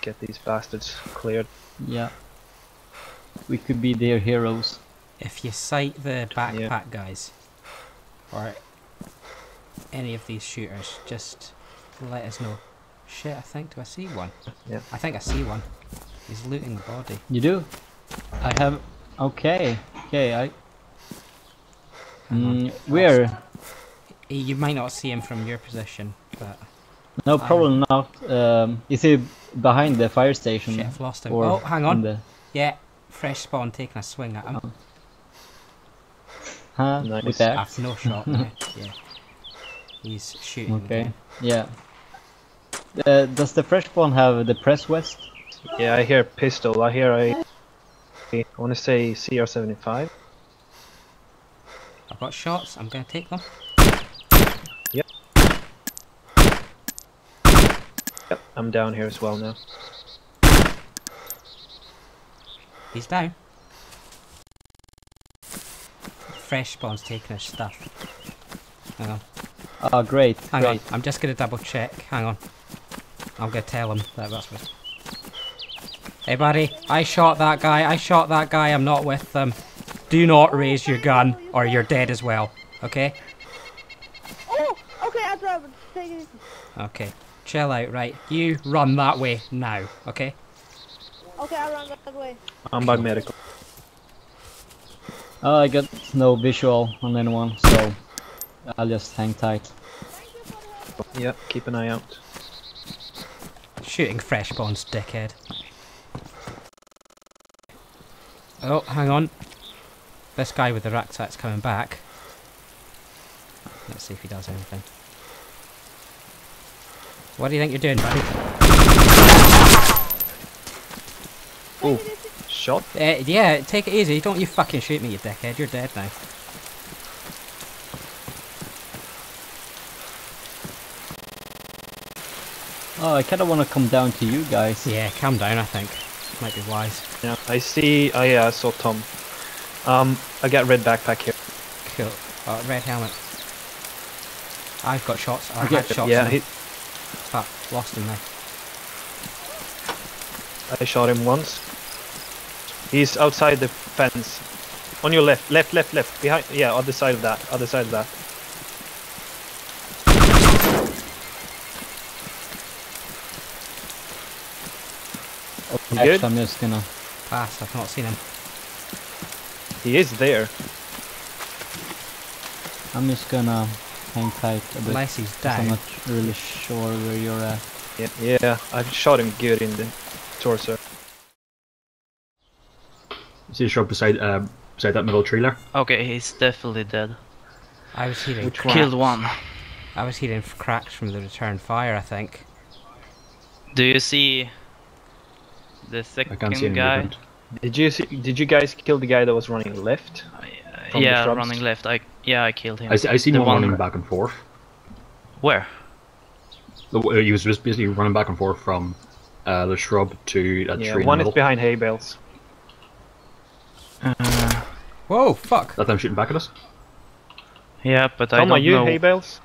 get these bastards cleared. Yeah. We could be their heroes. If you sight the backpack guys, or any of these shooters, just let us know. Shit, I think, do I see one? Yeah. I think I see one. He's looting the body. You do? I have. Okay. Okay. I. Mm, where? You might not see him from your position, but No, probably not. Um, is he behind the fire station? shit, I've lost him. Oh, hang on. The... Yeah, fresh spawn taking a swing at him. Oh. Huh? Nice. With that? No shot. Yeah. He's shooting. Okay. again. Yeah. Uh, does the fresh spawn have the press west? Yeah, I hear pistol. I hear a. I want to say CR75. I've got shots. I'm gonna take them. Yep, I'm down here as well now. He's down. Fresh spawn's taking his stuff. Hang on. Ah, great. Hang great. on. I'm just gonna double check. Hang on. I'm gonna tell him that that's what. Hey, buddy. I shot that guy. I shot that guy. I'm not with them. Do not raise your gun, or you're dead as well. Okay? Oh, okay, I drove it. Take it easy. Okay. Chill out. Right. You run that way now. Okay? Okay, I run that way. I'm by medical. Oh, I got no visual on anyone, so I'll just hang tight. Yep, keep an eye out. Shooting fresh spawns, dickhead. Oh, hang on. This guy with the rucksack's coming back. Let's see if he does anything. What do you think you're doing, buddy? Oh, shot? Uh, yeah, take it easy. Don't you fucking shoot me, you dickhead. You're dead now. Oh, I kinda wanna come down to you guys. Yeah, calm down, I think. Might be wise. Yeah, I see. Oh yeah, I saw Tom. Um, I got red backpack here. Cool. Oh, red helmet. I've got shots. I Okay, had shots. yeah, on he, him. Fuck, lost him there. I shot him once. He's outside the fence. On your left, left, left, left. Behind. Yeah, other side of that. Other side of that. Good? I'm just gonna. Pass, I've not seen him. He is there. I'm just gonna hang tight a bit. Unless he's 'cause I'm not really sure where you're at. Yeah, yeah. I shot him good in the torso. See the shrub beside uh, beside that middle tree there. Okay, he's definitely dead. I was hearing Which cracks. Killed one. I was hearing f- cracks from the return fire, I think. Do you see the I second can't see any guy? movement. Did you see, did you guys kill the guy that was running left? From the yeah, shrubs? running left. I yeah, I killed him. I, see- I seen The him one- running back and forth. Where? The- uh, He was just basically running back and forth from uh, the shrub to that Yeah, tree in one the is behind hay bales. Uh, Whoa, fuck! That time shooting back at us. yeah, but I Tom, don't are you know. hay bales?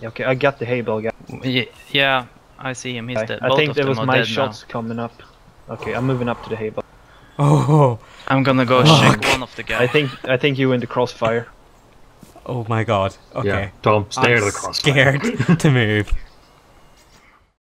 Yeah, okay, I got the hay bale guy. Ye- Yeah, I see him. He's I, dead. I Both think of that them was my dead shots coming up. Okay, I'm moving up to the hay bale. Oh. I'm gonna go check one of the guys. I think I think you were in the crossfire. oh my god. Okay. Yeah. Tom, stay I'm out of the crossfire. scared to move.